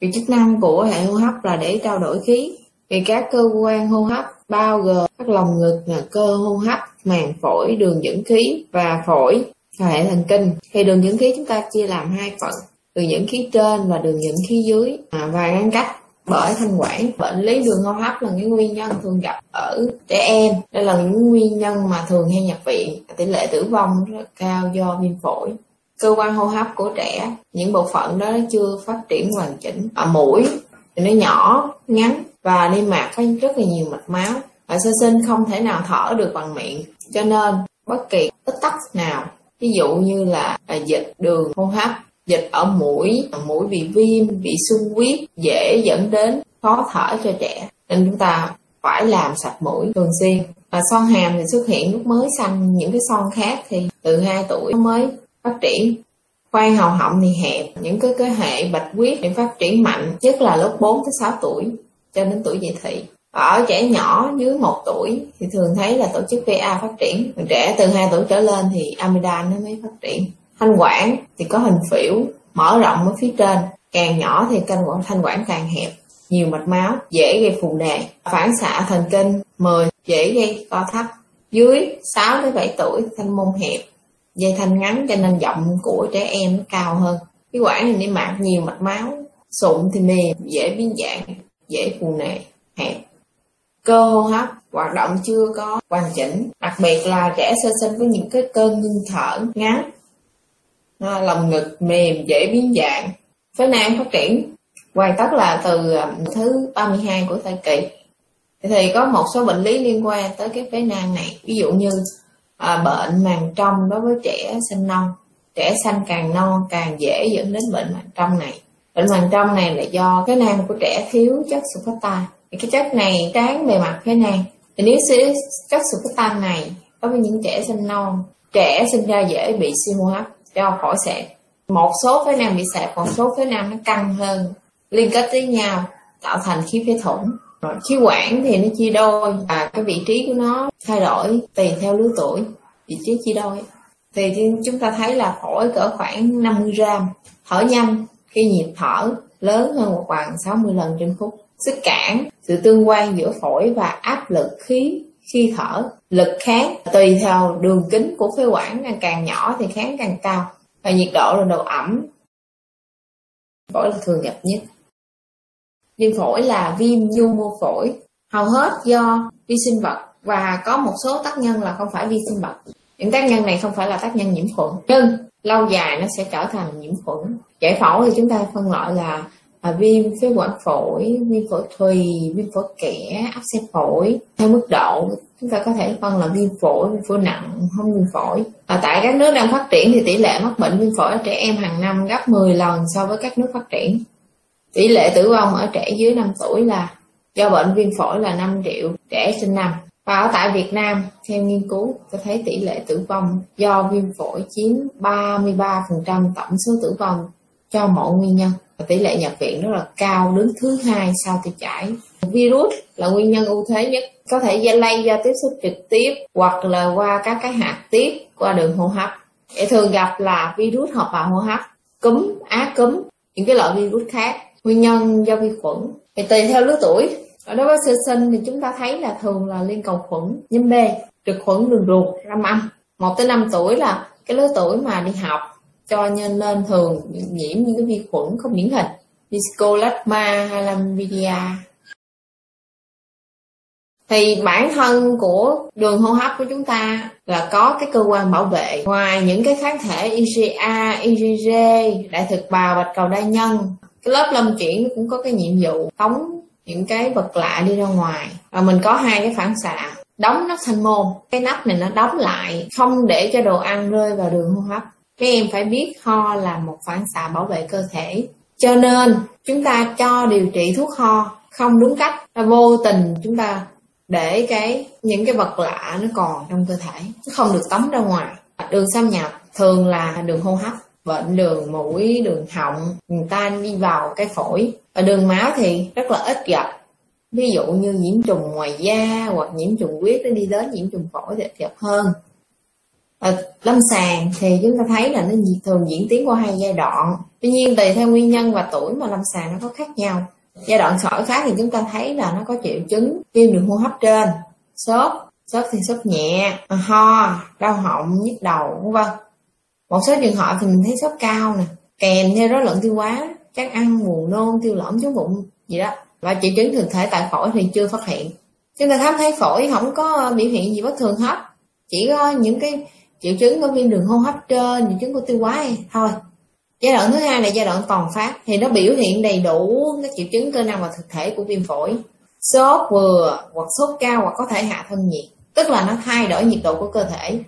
vì chức năng của hệ hô hấp là để trao đổi khí. Vì các cơ quan hô hấp bao gồm các lồng ngực, cơ hô hấp, màng phổi, đường dẫn khí và phổi và hệ thần kinh. Thì đường dẫn khí chúng ta chia làm hai phần, đường dẫn khí trên và đường dẫn khí dưới à, và ngăn cách bởi thanh quản bệnh lý đường hô hấp là những nguyên nhân thường gặp ở trẻ em đây là những nguyên nhân mà thường hay nhập viện tỷ lệ tử vong rất cao do viêm phổi cơ quan hô hấp của trẻ những bộ phận đó chưa phát triển hoàn chỉnh. Ở mũi thì nó nhỏ ngắn và niêm mạc có rất là nhiều mạch máu. Và sơ sinh không thể nào thở được bằng miệng. Cho nên bất kỳ tích tắc nào ví dụ như là, à, dịch đường hô hấp dịch ở mũi mũi bị viêm bị sung huyết dễ dẫn đến khó thở cho trẻ. Nên chúng ta phải làm sạch mũi thường xuyên. Và son hàm thì xuất hiện lúc mới xanh những cái son khác thì từ 2 tuổi mới phát triển. Khoang hầu họng thì hẹp, những cái cơ hệ bạch huyết thì phát triển mạnh, nhất là lúc 4 tới 6 tuổi, cho đến tuổi dậy thị. Ở trẻ nhỏ dưới 1 tuổi thì thường thấy là tổ chức VA phát triển. Còn trẻ từ 2 tuổi trở lên thì amidan nó mới phát triển. Thanh quản thì có hình phễu mở rộng ở phía trên. Càng nhỏ thì canh quản, thanh quản càng hẹp. Nhiều mạch máu, dễ gây phù nề. Phản xạ thần kinh 10 dễ gây co thắt. Dưới 6 đến 7 tuổi, thanh môn hẹp dây thanh ngắn cho nên giọng của trẻ em nó cao hơn. Cái quản này niêm mạc nhiều mạch máu, sụn thì mềm, dễ biến dạng, dễ phù nề, hẹp. Cơ hô hấp, hoạt động chưa có hoàn chỉnh, đặc biệt là trẻ sơ sinh với những cái cơn ngưng thở ngắn. Lòng ngực mềm, dễ biến dạng. Phế nang phát triển, hoàn tất là từ um, thứ 32 của thai kỳ. Thì có một số bệnh lý liên quan tới cái phế nang này. Ví dụ như à, bệnh màng trong đối với trẻ sinh non. Trẻ sanh càng non càng dễ dẫn đến bệnh màng trong này. Bệnh màng trong này là do cái nang của trẻ thiếu chất sulfata thì cái chất này tráng bề mặt cái nang thì nếu chất sulfata này đối với những trẻ sinh non trẻ sinh ra dễ bị suy hô hấp do phổi sẹt. một số phế nang bị sẹt, một số phế nang nó căng hơn liên kết với nhau tạo thành khí phế thủng rồi khí quản thì nó chia đôi và cái vị trí của nó thay đổi tùy theo lứa tuổi, vị trí chia đôi. Thì chúng ta thấy là phổi cỡ khoảng 50 gram thở nhanh, khi nhịp thở lớn hơn một bằng 60 lần trên phút. Sức cản, sự tương quan giữa phổi và áp lực khí, khi thở, lực kháng, tùy theo đường kính của phế quản càng nhỏ thì kháng càng cao. Và nhiệt độ là độ ẩm, phổi là thường gặp nhất viêm phổi là viêm nhu mô phổi. Hầu hết do vi sinh vật và có một số tác nhân là không phải vi sinh vật. Những tác nhân này không phải là tác nhân nhiễm khuẩn. Nhưng lâu dài nó sẽ trở thành nhiễm khuẩn. Giải phẫu thì chúng ta phân loại là à, viêm phế quản phổi viêm phổi thùy viêm phổi kẽ áp xe phổi. Theo mức độ chúng ta có thể phân là viêm phổi viêm phổi nặng không viêm phổi. Và tại các nước đang phát triển thì tỷ lệ mắc bệnh viêm phổi ở trẻ em hàng năm gấp 10 lần so với các nước phát triển tỷ lệ tử vong ở trẻ dưới 5 tuổi là do bệnh viêm phổi là 5 triệu trẻ sinh năm. Và ở tại Việt Nam, theo nghiên cứu, có thấy tỷ lệ tử vong do viêm phổi chiếm 33% tổng số tử vong cho mọi nguyên nhân. Và tỷ lệ nhập viện rất là cao, đứng thứ hai sau tiêu chảy. Virus là nguyên nhân ưu thế nhất, có thể lây do tiếp xúc trực tiếp hoặc là qua các cái hạt tiết qua đường hô hấp. Để thường gặp là virus hợp bào hô hấp, cúm, á cúm, những cái loại virus khác nguyên nhân do vi khuẩn. Thì tùy theo lứa tuổi. Ở đối với sơ sinh thì chúng ta thấy là thường là liên cầu khuẩn nhiễm B trực khuẩn đường ruột răm âm. Một tới năm tuổi là cái lứa tuổi mà đi học cho nhân lên thường nhiễm những cái vi khuẩn không điển hình. Như Scolasma hay là Vidia thì bản thân của đường hô hấp của chúng ta là có cái cơ quan bảo vệ. Ngoài những cái kháng thể IgA, IgG, đại thực bào, bạch cầu đa nhân cái lớp lâm chuyển cũng có cái nhiệm vụ tống những cái vật lạ đi ra ngoài. Và mình có hai cái phản xạ. Đóng nắp thanh môn. Cái nắp này nó đóng lại, không để cho đồ ăn rơi vào đường hô hấp. Các em phải biết ho là một phản xạ bảo vệ cơ thể. Cho nên, chúng ta cho điều trị thuốc ho không đúng cách. Là vô tình chúng ta để cái, những cái vật lạ nó còn trong cơ thể. Nó không được tống ra ngoài. Đường xâm nhập thường là đường hô hấp bệnh đường mũi, đường họng, người ta đi vào cái phổi. Ở đường máu thì rất là ít gặp. Ví dụ như nhiễm trùng ngoài da hoặc nhiễm trùng huyết, nó đi đến nhiễm trùng phổi thì gặp hơn. Ở lâm sàng thì chúng ta thấy là nó thường diễn tiến qua hai giai đoạn. Tuy nhiên tùy theo nguyên nhân và tuổi mà lâm sàng nó có khác nhau. Giai đoạn sỏi khác thì chúng ta thấy là nó có triệu chứng viêm đường hô hấp trên. Sốt sốt thì sốt nhẹ, ho, đau họng, nhức đầu, vân vân một số trường hợp thì mình thấy sốt cao nè, kèm theo rối loạn tiêu hóa, chắc ăn buồn, nôn, tiêu lỏng chống bụng, gì đó. Và triệu chứng thực thể tại phổi thì chưa phát hiện. Chúng ta khám thấy phổi không có biểu hiện gì bất thường hết, chỉ có những cái triệu chứng của viêm đường hô hấp trên, triệu chứng của tiêu hóa thôi. Giai đoạn thứ hai là giai đoạn toàn phát, thì nó biểu hiện đầy đủ các triệu chứng cơ năng và thực thể của viêm phổi. Sốt vừa, hoặc sốt cao hoặc có thể hạ thân nhiệt, tức là nó thay đổi nhiệt độ của cơ thể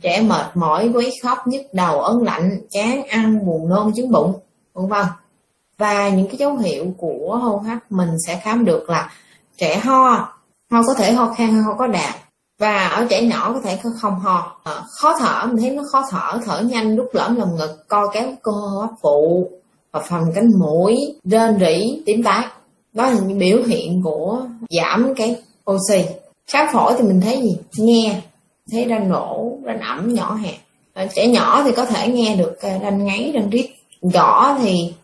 trẻ mệt mỏi quấy khóc nhức đầu ớn lạnh chán ăn buồn nôn chứng bụng vân vân. Và những cái dấu hiệu của hô hấp mình sẽ khám được là trẻ ho ho có thể ho khan ho có đạt và ở trẻ nhỏ có thể không ho. À, khó thở mình thấy nó khó thở thở nhanh rút lõm lồng ngực co kéo cơ hô hấp phụ và phần cánh mũi rên rỉ tím tái. Đó là những biểu hiện của giảm cái oxy. Khám phổi thì mình thấy gì? Nghe thấy ra nổ ranh ẩm nhỏ hẹp. À, trẻ nhỏ thì có thể nghe được ranh ngáy ranh rít. Gõ thì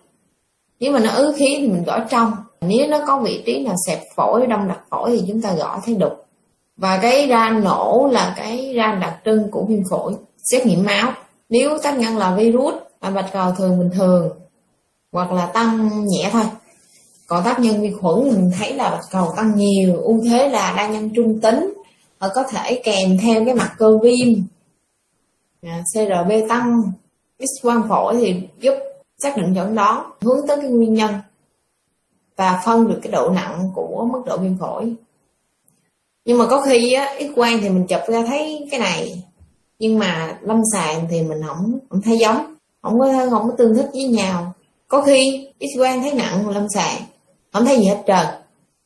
nếu mà nó ứ khí thì mình gõ trong. Nếu nó có vị trí nào xẹp phổi đông đặc phổi thì chúng ta gõ thấy đục. Và cái ran nổ là cái ran đặc trưng của viêm phổi. Xét nghiệm máu. Nếu tác nhân là virus và bạch cầu thường bình thường hoặc là tăng nhẹ thôi. Còn tác nhân vi khuẩn mình thấy là bạch cầu tăng nhiều. Ưu thế là đa nhân trung tính. Và có thể kèm theo cái mặt cơ viêm. Dạ, CRB tăng X quang phổi thì giúp xác định chẩn đó hướng tới cái nguyên nhân và phân được cái độ nặng của mức độ viêm phổi. Nhưng mà có khi á, x quang thì mình chụp ra thấy cái này, nhưng mà lâm sàng thì mình không không thấy giống, không có không có tương thích với nhau. Có khi x quang thấy nặng lâm sàng, không thấy gì hết trơn.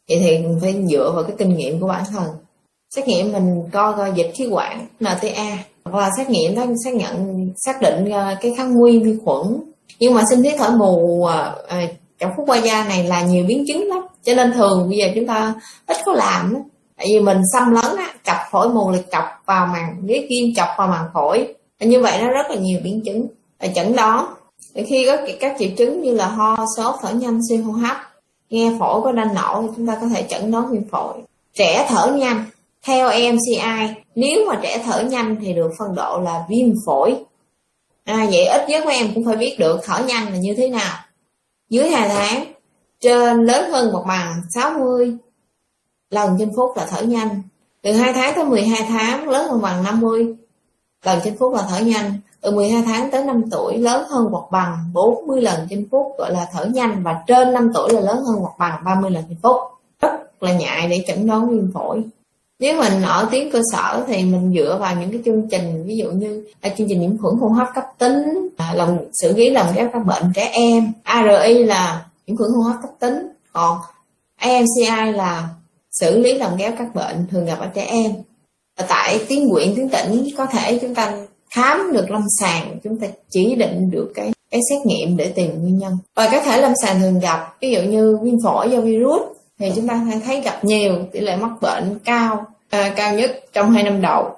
Vậy thì mình phải dựa vào cái kinh nghiệm của bản thân. Xét nghiệm mình coi coi dịch khí quản NTA và xét nghiệm đó xác nhận xác định ờ, cái kháng nguyên vi khuẩn. Nhưng mà sinh thiết thở mù à, trong phút qua da này là nhiều biến chứng lắm. Cho nên thường bây giờ chúng ta ít có làm đó. tại vì mình xâm lấn á, cặp phổi mù là cặp vào màng ghế kim chọc vào màng phổi. Như vậy nó rất là nhiều biến chứng. Và chẩn đoán. Khi có các triệu chứng như là ho sốt thở nhanh suy hô hấp nghe phổi có đanh nổ thì chúng ta có thể chẩn đoán viêm phổi. Trẻ thở nhanh theo MCI, nếu mà trẻ thở nhanh thì được phân độ là viêm phổi. À, vậy ít nhất của em cũng phải biết được thở nhanh là như thế nào. Dưới 2 tháng trên lớn hơn một bằng 60 lần trên phút là thở nhanh. Từ 2 tháng tới 12 tháng lớn hơn bằng 50 lần trên phút là thở nhanh. Từ 12 tháng tới 5 tuổi lớn hơn hoặc bằng 40 lần trên phút gọi là thở nhanh. Và trên 5 tuổi là lớn hơn hoặc bằng 30 lần trên phút rất là nhạy để chẩn đoán viêm phổi nếu mình ở tuyến cơ sở thì mình dựa vào những cái chương trình ví dụ như là chương trình nhiễm khuẩn hô hấp cấp tính à, lòng xử lý lồng ghép các bệnh trẻ em. ARI là nhiễm khuẩn hô hấp cấp tính. Còn AMCI là xử lý lồng ghép các bệnh thường gặp ở trẻ em. Ở tại tuyến quyện tuyến tỉnh có thể chúng ta khám được lâm sàng chúng ta chỉ định được cái cái xét nghiệm để tìm nguyên nhân. Và các thể lâm sàng thường gặp ví dụ như viêm phổi do virus thì chúng ta thấy gặp nhiều tỷ lệ mắc bệnh cao à, cao nhất trong hai năm đầu.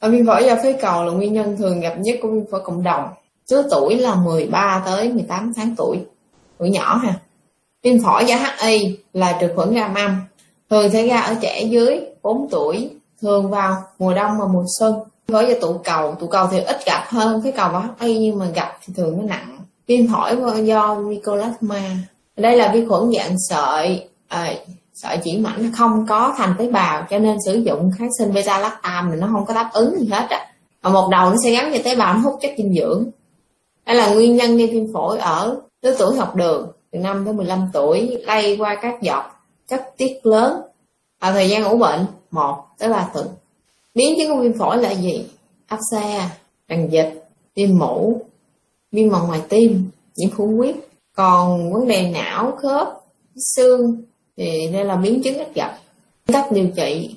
Và viêm phổi do phế cầu là nguyên nhân thường gặp nhất của viêm phổi cộng đồng. Số tuổi là 13 tới 18 tháng tuổi tuổi nhỏ ha. Viêm phổi do HI là trực khuẩn gram âm thường xảy ra ở trẻ dưới 4 tuổi thường vào mùa đông và mùa xuân. Phổi do tụ cầu tụ cầu thì ít gặp hơn phế cầu và HI nhưng mà gặp thì thường nó nặng. Viêm phổi do mycoplasma đây là vi khuẩn dạng sợi Ờ, à, sợi chỉ mảnh không có thành tế bào cho nên sử dụng kháng sinh beta lactam thì nó không có đáp ứng gì hết á. Và một đầu nó sẽ gắn cho tế bào nó hút chất dinh dưỡng. Đây là nguyên nhân gây viêm phổi ở lứa tuổi học đường từ 5 tới 15 tuổi lây qua các giọt chất tiết lớn ở thời gian ủ bệnh 1 tới 3 tuần. Biến chứng của viêm phổi là gì? Áp xe tràn dịch viêm mũ viêm màng ngoài tim nhiễm khuẩn huyết. Còn vấn đề não khớp xương thì đây là biến chứng ít gặp cách điều trị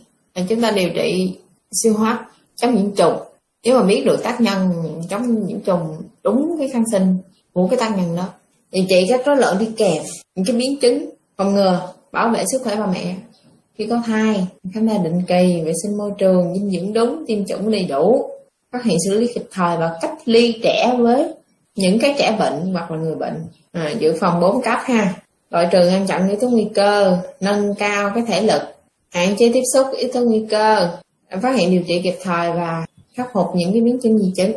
chúng ta điều trị siêu hấp chống nhiễm trùng. Nếu mà biết được tác nhân chống nhiễm trùng đúng cái kháng sinh của cái tác nhân đó điều trị các rối loạn đi kèm những cái biến chứng phòng ngừa bảo vệ sức khỏe bà mẹ. Khi có thai khám thai định kỳ vệ sinh môi trường dinh dưỡng đúng tiêm chủng đầy đủ phát hiện xử lý kịp thời và cách ly trẻ với những cái trẻ bệnh hoặc là người bệnh. À, dự phòng bốn cấp ha loại trừ ngăn chặn yếu tố nguy cơ, nâng cao cái thể lực, hạn chế tiếp xúc yếu tố nguy cơ, phát hiện điều trị kịp thời và khắc phục những cái biến chứng di chứng.